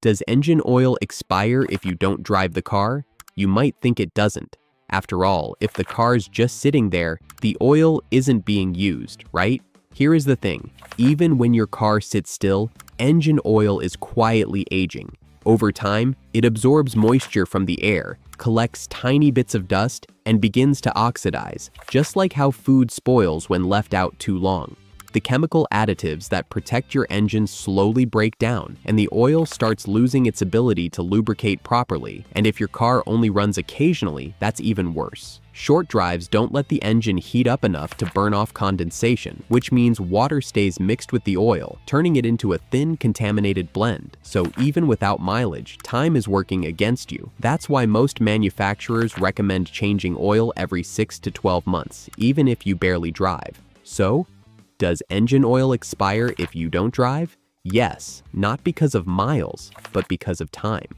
Does engine oil expire if you don't drive the car? You might think it doesn't. After all, if the car's just sitting there, the oil isn't being used, right? Here is the thing, even when your car sits still, engine oil is quietly aging. Over time, it absorbs moisture from the air, collects tiny bits of dust, and begins to oxidize, just like how food spoils when left out too long the chemical additives that protect your engine slowly break down and the oil starts losing its ability to lubricate properly. And if your car only runs occasionally, that's even worse. Short drives don't let the engine heat up enough to burn off condensation, which means water stays mixed with the oil, turning it into a thin, contaminated blend. So even without mileage, time is working against you. That's why most manufacturers recommend changing oil every 6 to 12 months, even if you barely drive. So, does engine oil expire if you don't drive? Yes, not because of miles, but because of time.